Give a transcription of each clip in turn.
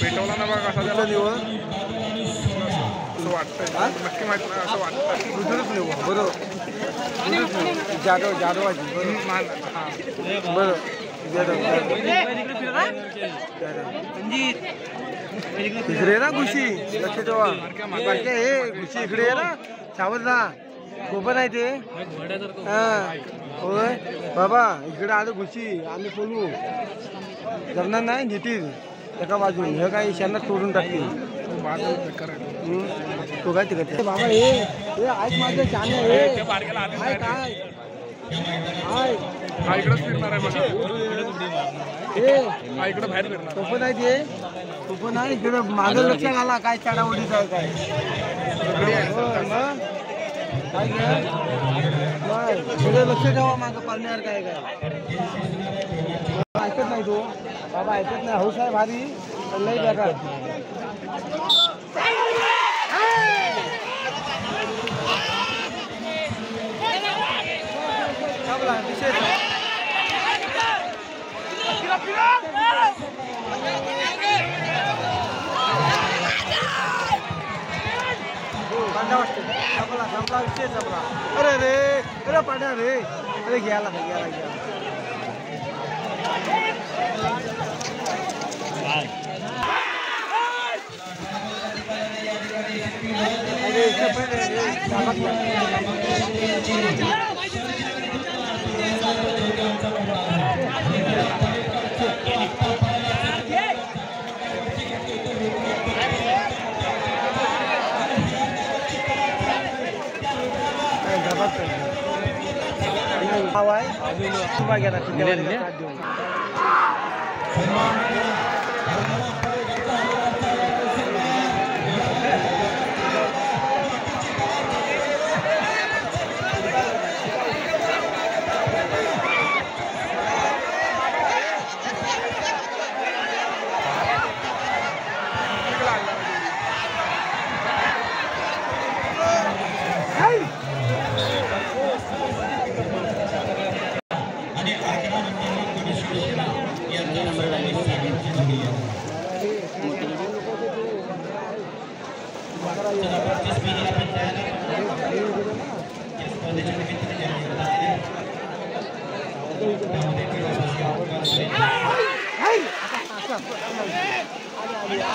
पेटवला ना बघा कसा त्याला असं वाटतंय. नक्की माहित नाही असं वाटतं दुसरंच बरोबर. जाधव जाधवाची. बरोबर. हम्म, मान- हा. बरं इकडे ना घुशी लक्ष ठेवा. बारक्या हे घुशी इकडे ना. सावध ना कोपन आहे ते. होय. बाबा इकडे आलो घुशी आम्ही बोलू. जमणार नाही नितीन. एका बाजून. हे काय ईशान्यात तोडून. हम्म. तो काय तिकडे बाबा हे ऐक माझं छान हे. काय. काय? हाय. हा इकडेच फिरणार आहे बघा. इकडे बाहेर फिरणार. तो पण आहे ते. तो पण आहे इकडे माझं लक्ष घाला काय चढावडीच आहे काय. हो? काय लक्ष ठेवा माझं पालण्यावर काय काय ऐकत नाही तो. बाबा, ऐकत नाही. हौस आहे भारी लई बेकार. अरे अरे पांड्या रे, अरे घ्यायला घ्यायला अरे इथे पण आहे रे, गावात नाही. काय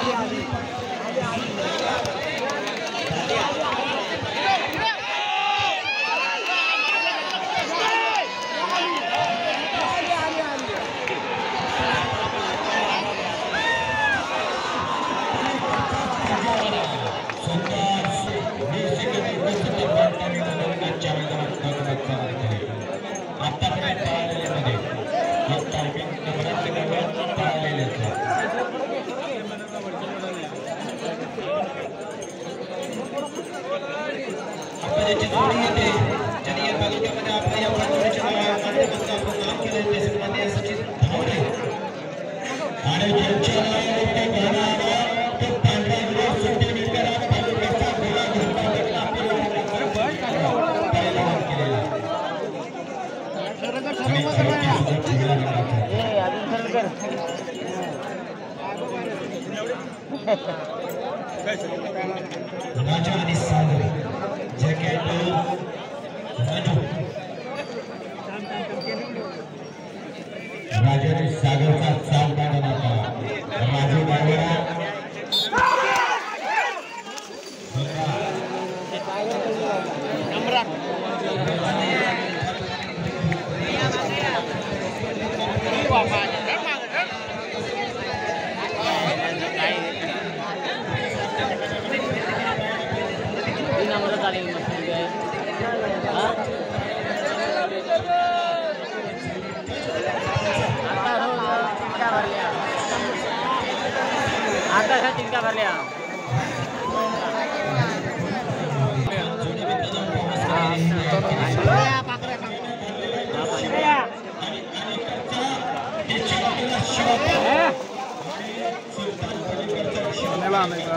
गावात नाही. नाव आहे आता तिनका भरल्या सोन्याला आणायचा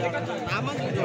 aman gitu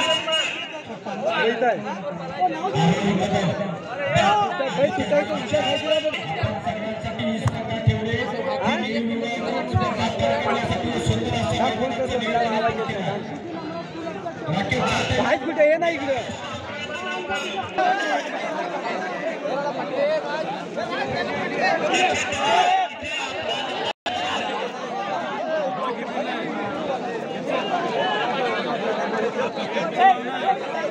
कुठे ये ना इकडे भडकम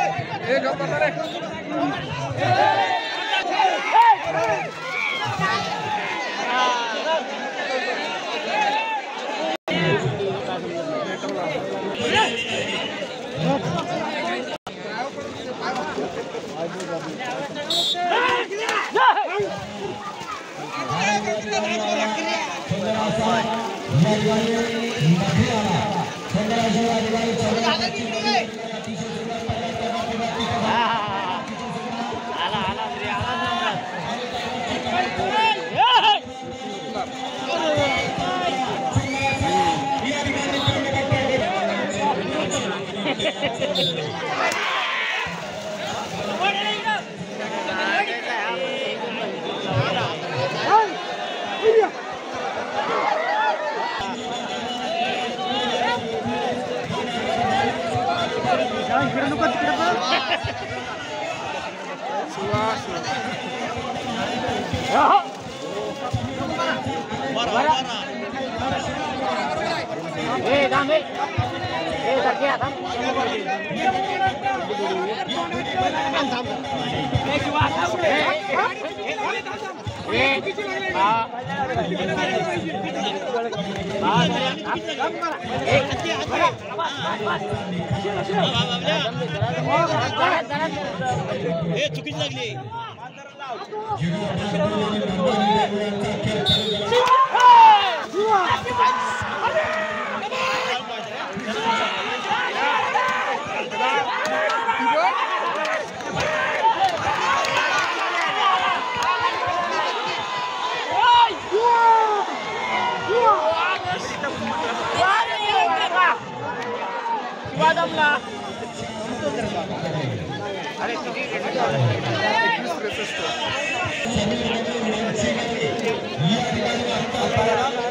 रे। Marah, marah. Eh, damai. सुवास ए थांब ए ए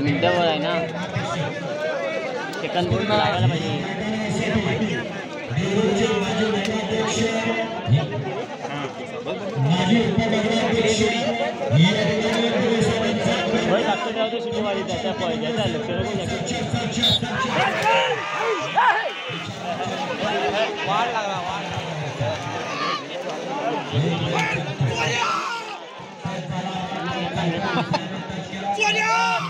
हम्म. हो. मिनिटावर आहे ना सेकंद पूर्ण लागायला पाहिजे होय तेव्हा ते शिटी मारी त्याच्या पॉईंट लक्ष नको या मैदानाचा गणेश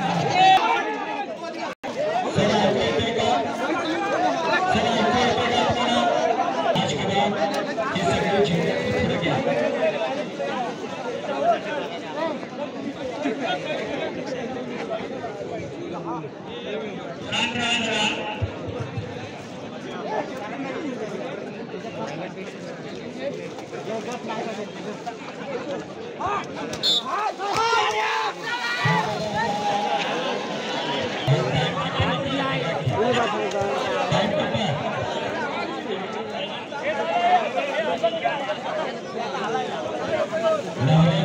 आणि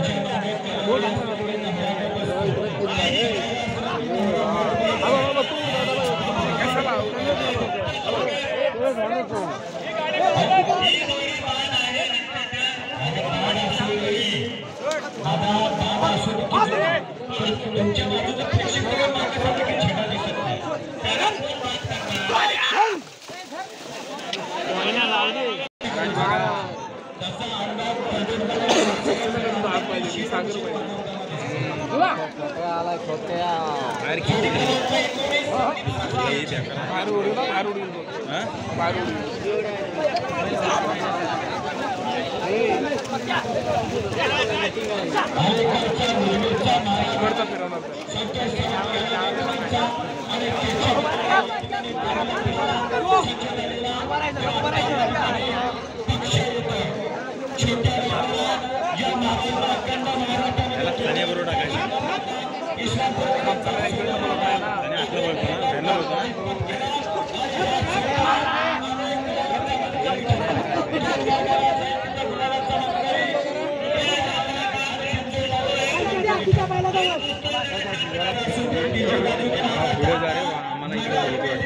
केशवजी सुरे आणि जोराचा सागर बाहेर उडील ना बाहेर उडील बाहेर उडील फिरवणार पुढे जा रे आम्हाला इकडे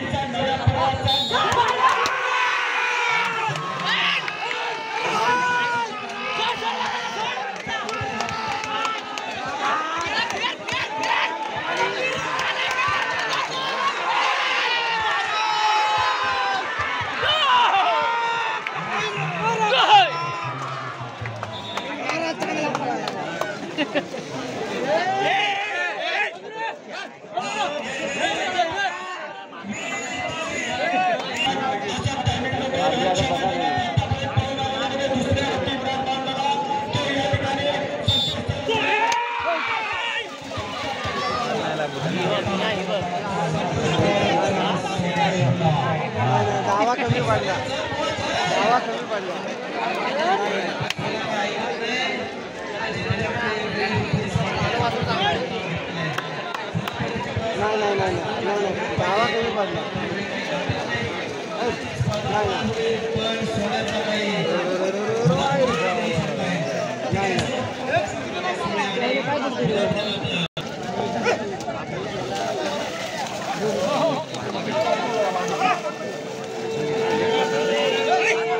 नाही नाही नाही नाही नाही नाही भावा कमी पडला ऐक, नाही नाही नाही नाही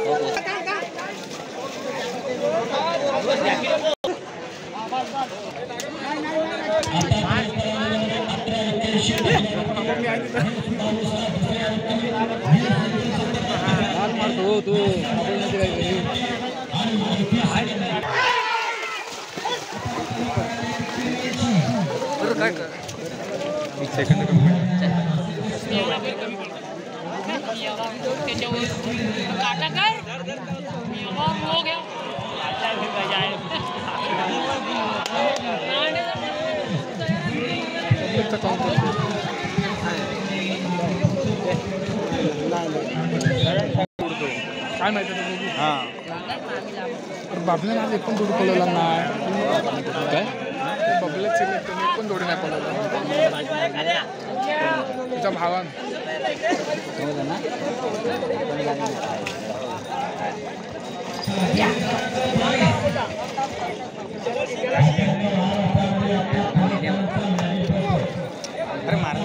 बरं काय कर एक सेकंड काटा कर हो गया काय माहिती आहे बघू तर बाबले आज एक पण जोडी पळवला नाही काय बबले सिलेक्ट एक पण जोडी नाही पळवला तुझ्या भावानं अरे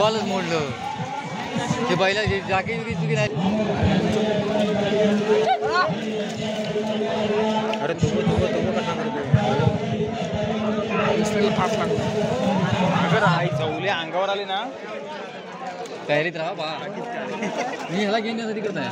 जमतंय शिवालच मोडलं ते बैला जाकी चुकी नाही अरे तू तू तू कसा करतोय दिसलेलं फास्ट लागतं अगर आई चवले अंगावर आले ना। तयारीत राहा बा मी ह्याला घेण्यासाठी करत आहे